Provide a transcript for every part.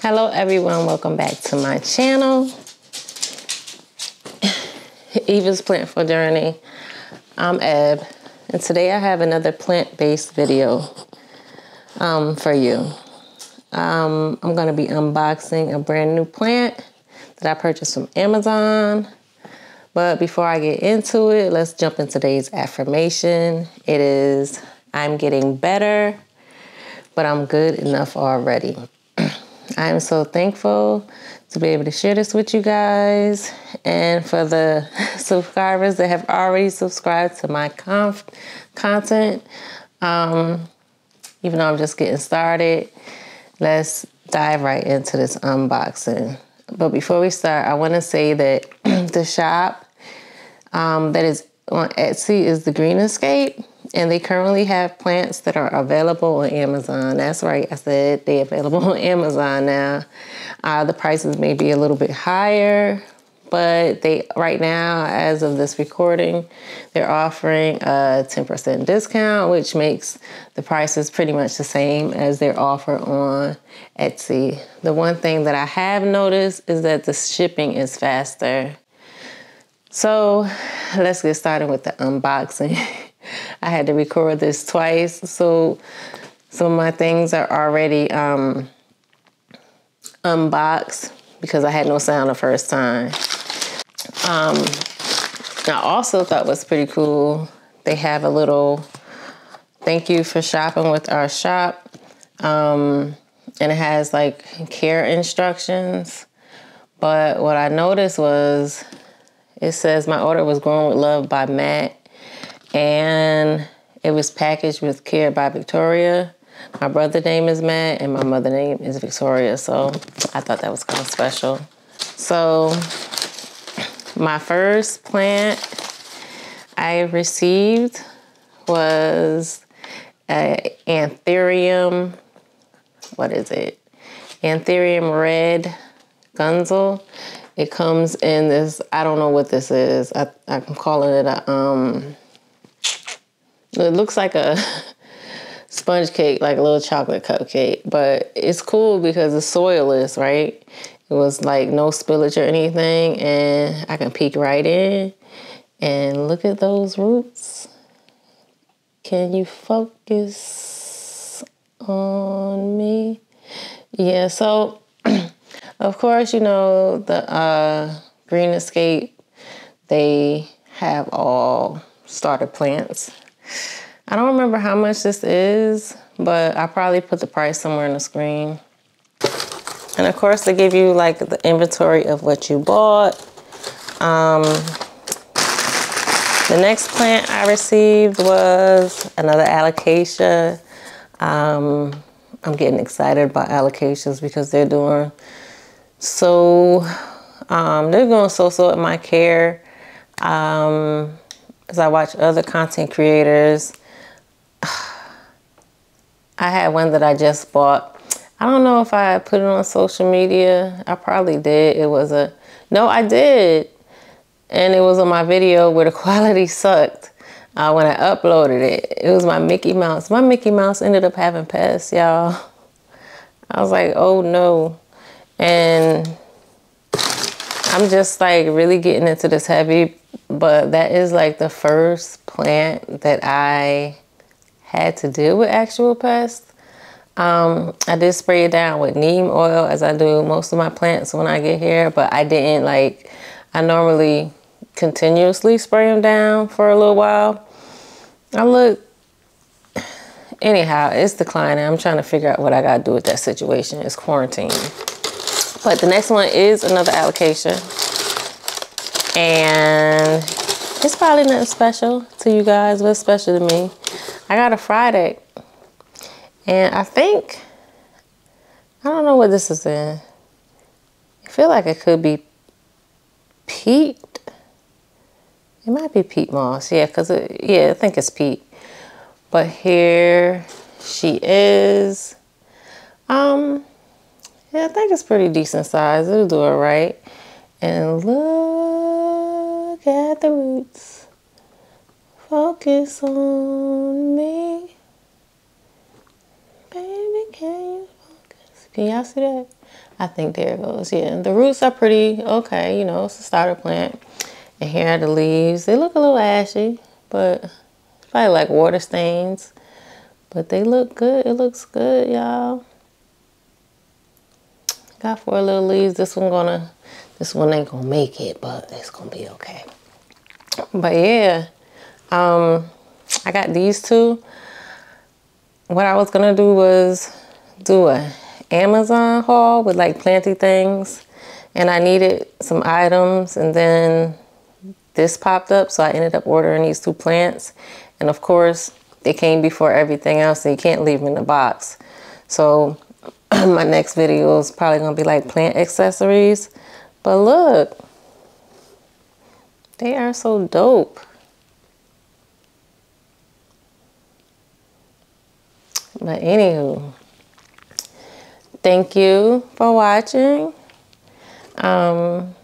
Hello everyone, welcome back to my channel. Eva's Plantful Journey. I'm Eb, and today I have another plant-based video um, for you. Um, I'm gonna be unboxing a brand new plant that I purchased from Amazon. But before I get into it, let's jump into today's affirmation. It is, I'm getting better, but I'm good enough already. I am so thankful to be able to share this with you guys. And for the subscribers that have already subscribed to my conf- content, um, even though I'm just getting started, let's dive right into this unboxing. But before we start, I want to say that the shop um, that is on Etsy is the Green Escape, and they currently have plants that are available on Amazon. That's right, I said they're available on Amazon now. Uh, the prices may be a little bit higher, but they right now, as of this recording, they're offering a 10% discount, which makes the prices pretty much the same as their offer on Etsy. The one thing that I have noticed is that the shipping is faster. So let's get started with the unboxing. I had to record this twice, so some of my things are already um, unboxed because I had no sound the first time. Um, I also thought was pretty cool. They have a little thank you for shopping with our shop. Um, and it has like care instructions. But what I noticed was it says my order was grown with love by Matt and it was packaged with care by Victoria. My brother name is Matt and my mother name is Victoria. So I thought that was kind of special. So my first plant I received was a Anthurium, what is it? Anthurium red gunsal. It comes in this, I don't know what this is. I, I'm calling it a, um, it looks like a sponge cake, like a little chocolate cupcake, but it's cool because it's soilless, right? It was like no spillage or anything, and I can peek right in and look at those roots. Can you focus on me? Yeah, so of course, you know, the uh, Green Escape, they have all starter plants. I don't remember how much this is, but I probably put the price somewhere on the screen. And of course, they give you like the inventory of what you bought. Um, the next plant I received was another alocasia. Um, I'm getting excited about alocasias because they're doing so, um, they're doing so-so in my care. Um, as I watch other content creators, I had one that I just bought I don't know if I put it on social media. I probably did. It was a, no, I did. And it was on my video where the quality sucked uh, when I uploaded it. It was my Mickey Mouse. My Mickey Mouse ended up having pests, y'all. I was like, oh no. And I'm just like really getting into this heavy, but that is like the first plant that I had to deal with actual pests. Um, I did spray it down with neem oil as I do most of my plants when I get here, but I didn't like, I normally continuously spray them down for a little while. I look, anyhow, it's declining. I'm trying to figure out what I got to do with that situation. It's quarantine. But the next one is another alocasia. And it's probably nothing special to you guys, but special to me. I got a Frydek and I think, I don't know what this is in. I feel like it could be peat. It might be peat moss. Yeah, because, yeah, I think it's peat. But here she is. Um, yeah, I think it's pretty decent size. It'll do it right. And look at the roots. Focus on me. Baby, can you focus? Can y'all see that? I think there it goes. Yeah, the roots are pretty okay. You know, it's a starter plant. And here are the leaves. They look a little ashy, but probably like water stains. But they look good. It looks good, y'all. Got four little leaves. This one gonna, this one ain't gonna make it, but it's gonna be okay. But yeah, um, I got these two. What I was gonna do was do a Amazon haul with like planty things. And I needed some items and then this popped up. So I ended up ordering these two plants. And of course, they came before everything else and you can't leave them in the box. So my next video is probably gonna be like plant accessories. But look, they are so dope. But anywho, thank you for watching. Um,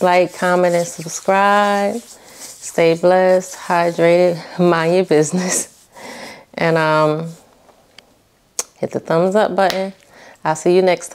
like, comment, and subscribe. Stay blessed, hydrated, mind your business. And um, hit the thumbs up button. I'll see you next time.